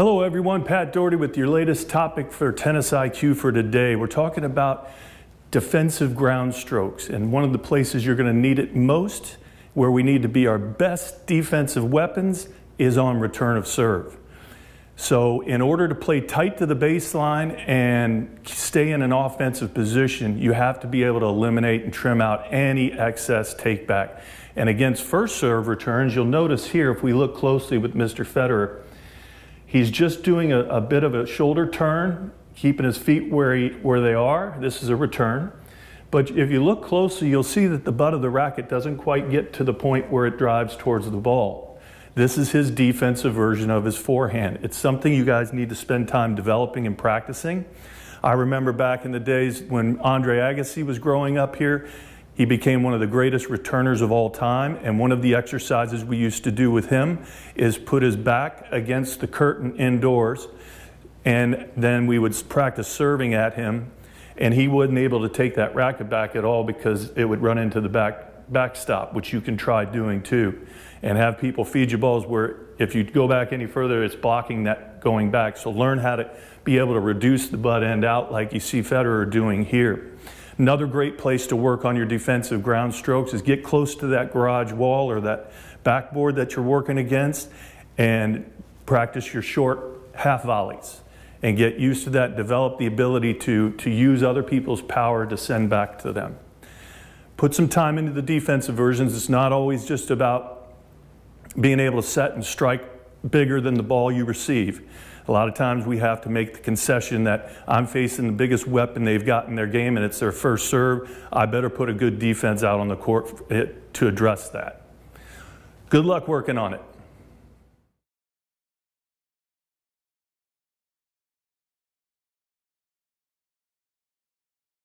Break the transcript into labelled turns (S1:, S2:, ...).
S1: Hello, everyone. Pat Dougherty with your latest topic for Tennis IQ for today. We're talking about defensive ground strokes, and one of the places you're going to need it most, where we need to be our best defensive weapons, is on return of serve. So, in order to play tight to the baseline and stay in an offensive position, you have to be able to eliminate and trim out any excess takeback. And against first serve returns, you'll notice here, if we look closely with Mr. Federer, He's just doing a, a bit of a shoulder turn, keeping his feet where, he, where they are. This is a return. But if you look closely, you'll see that the butt of the racket doesn't quite get to the point where it drives towards the ball. This is his defensive version of his forehand. It's something you guys need to spend time developing and practicing. I remember back in the days when Andre Agassi was growing up here, he became one of the greatest returners of all time, and one of the exercises we used to do with him is put his back against the curtain indoors, and then we would practice serving at him, and he wasn't able to take that racket back at all because it would run into the back backstop, which you can try doing too, and have people feed you balls where if you go back any further, it's blocking that going back. So learn how to be able to reduce the butt end out like you see Federer doing here. Another great place to work on your defensive ground strokes is get close to that garage wall or that backboard that you're working against and practice your short half volleys and get used to that. Develop the ability to, to use other people's power to send back to them. Put some time into the defensive versions. It's not always just about being able to set and strike bigger than the ball you receive. A lot of times we have to make the concession that I'm facing the biggest weapon they've got in their game and it's their first serve. I better put a good defense out on the court to address that. Good luck working on it.